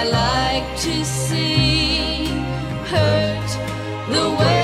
I like to see hurt the way.